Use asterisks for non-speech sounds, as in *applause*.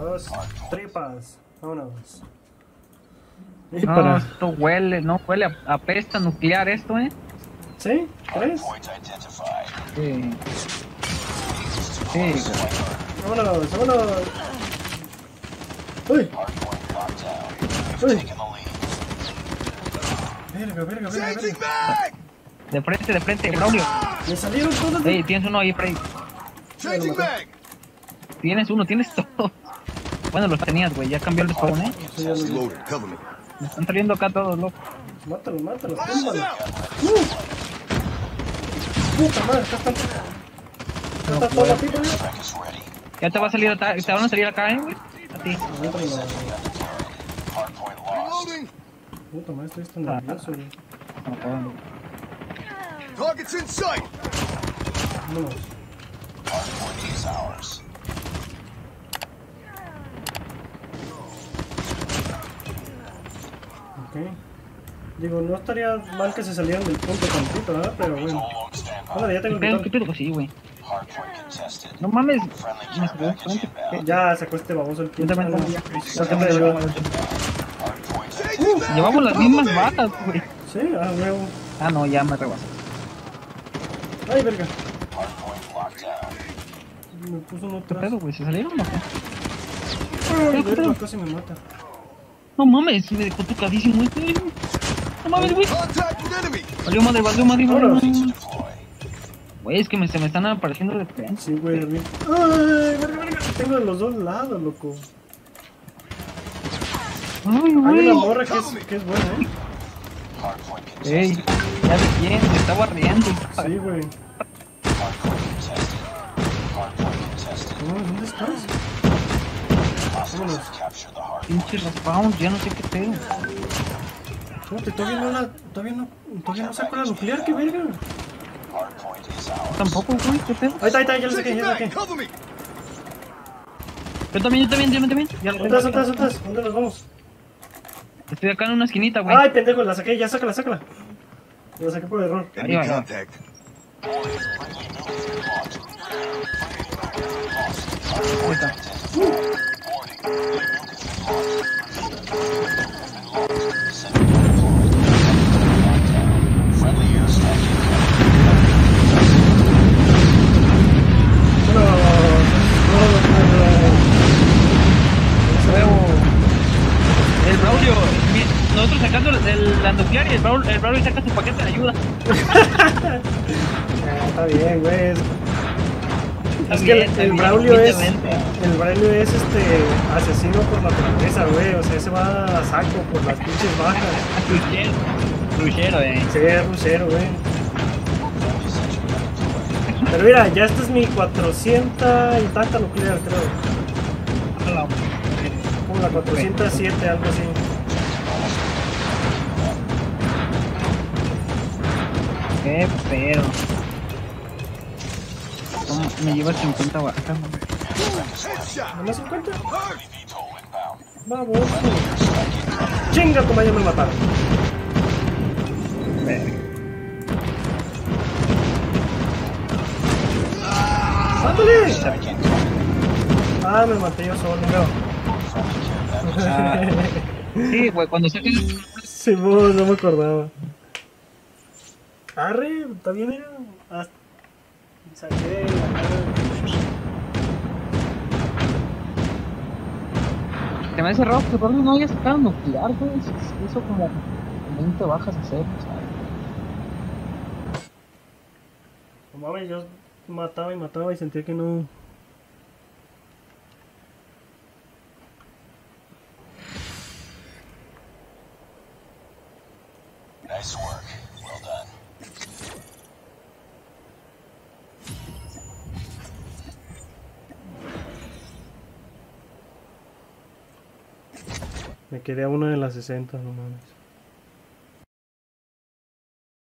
Dos tripas. Vámonos. No, para. esto huele, no huele a, a pesta nuclear esto, eh. ¿Sí? ¿Tres? Sí. Sí, Vámonos, vámonos. Uy. Uy. Verga, verga, verga, Changing verga. de frente, de frente, Braulio. Me salieron todos de... Ey, tienes uno ahí, Freddy. Tienes uno, tienes *laughs* todo. Bueno, los tenías, güey, ya cambió el spawn, eh. Sí, ya me. Están saliendo acá todos, loco. Mátalo, mátalo, túmbalo. ¡Uh! Puta madre, acá están. Acá está toda la pipa, ya. Ya te va a salir acá, te van a salir acá, eh, güey. A ti. Puta madre, estoy tan nervioso, güey. Target's in sight! Vámonos. Digo, no estaría mal que se salieran del punto tantito, ¿verdad? Pero bueno. Ahora ya ¿Qué tengo el pedo? ¿Qué? Pues güey. No mames. Me. ¿Qué? Ya sacó este baboso el Yo también mag! Llevamos las mismas batas, güey. Sí, ah, huevo. Ah, no, ya me rebasé. Ay, verga. Me puso uno ¿Qué atrás. pedo, güey? ¿Se salieron o qué? Ay, ¿Qué verga, pedo? casi me mata. No mames, me dejó tocadísimo este. No mames, güey. Valió madre, valió madre, valió. Güey, es que me, se me están apareciendo de frente. Sí, güey, a mí. Ay, verga, verga. Tengo de los dos lados, loco. Ay, Hay güey. una morra que es, que es buena, ¿eh? Ey, ya de quién, me estaba riendo. Sí, güey. ¿dónde estás? Pinche respawn, ya no sé qué pedo. Espérate, todavía no la. Todavía no. Todavía no saco la nuclear, qué verga. Tampoco, güey, qué pedo. Ahí está, ahí está, ya la saqué, ya mag! saqué. Yo también, yo también, yo también. Ya lo ¿Dónde estás, tengo. dónde nos vamos? Estoy acá en una esquinita, güey. Ay, pendejo, la saqué, ya sácala, sácala. La saqué por error. Ahí va, ya. contact. Ahí está no, Huevo. El Braulio, mi- nosotros sacando el, el- la nuclear y el el Braulio saca su paquete de ayuda. *laughs* *laughs* Ah, Está bien, güey. Es que el, Braulio es. El Braulio es este. asesino por naturaleza, güey. O sea, ese va a saco por las pinches bajas. *laughs* Ruchero, ruchero, eh. Sí, es rusero, güey. Pero mira, ya esta es mi 400 y tanta nuclear, creo. Como la 407, algo así. Qué pedo. ¿Cómo me lleva 50 bajas? ¿No me 50? Hurt! Vamos. Chinga, como ya me mataron. ¡Ándale! Ah, me maté yo solo, Ah, sí, güey, cuando saques Sí, vos, no me acordaba. Arre, está bien, mira. Ah, saqué Se me hace raro que Braulio no haya sacado nuclear, güey. Hizo como 20 bajas a cero, ¿sabes? No mames, yo mataba y mataba y sentía que no. Nice work. Well done. Me quedé a una de las 60, no mames.